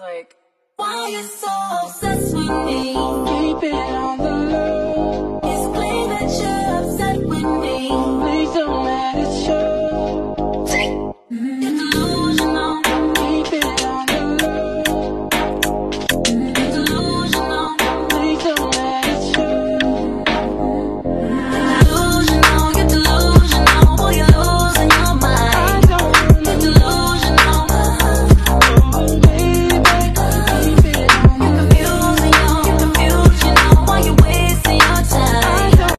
like, why you so obsessed with me? Keep it on the.